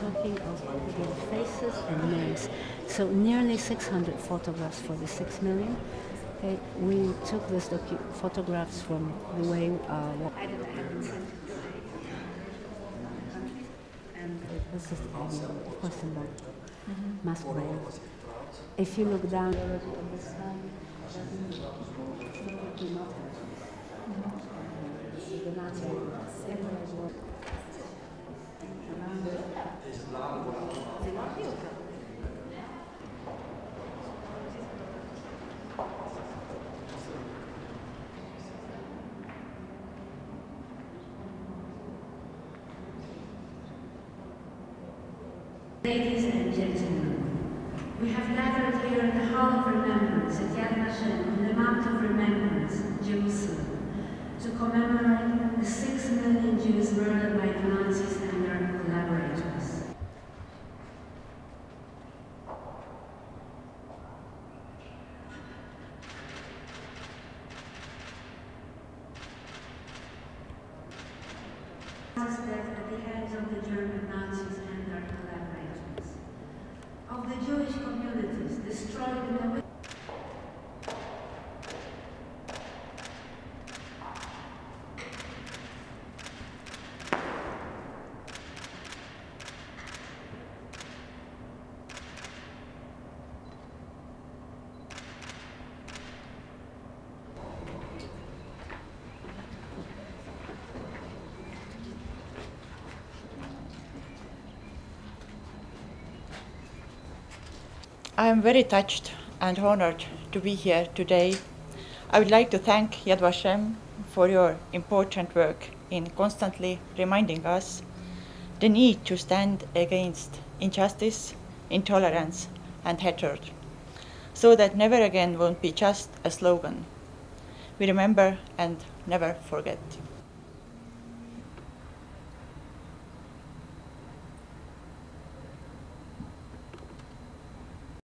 talking of faces and names. So nearly 600 photographs for the 6 million. Okay, we took these photographs from the way uh, and this is um, of course in the mm-hmm. masquerade. If you look down on this side, doesn't do not have. Mm-hmm. Ladies and gentlemen, we have gathered here in the Hall of Remembrance at Yad Vashem on the Mount of Remembrance, Jerusalem, to commemorate the six million Jews murdered by the Nazis and their collaborators. death at the hands of the German Nazis and their collaborators. Of the Jewish communities destroyed in the I am very touched and honored to be here today. I would like to thank Yad Vashem for your important work in constantly reminding us the need to stand against injustice, intolerance, and hatred, so that never again won't be just a slogan. We remember and never forget.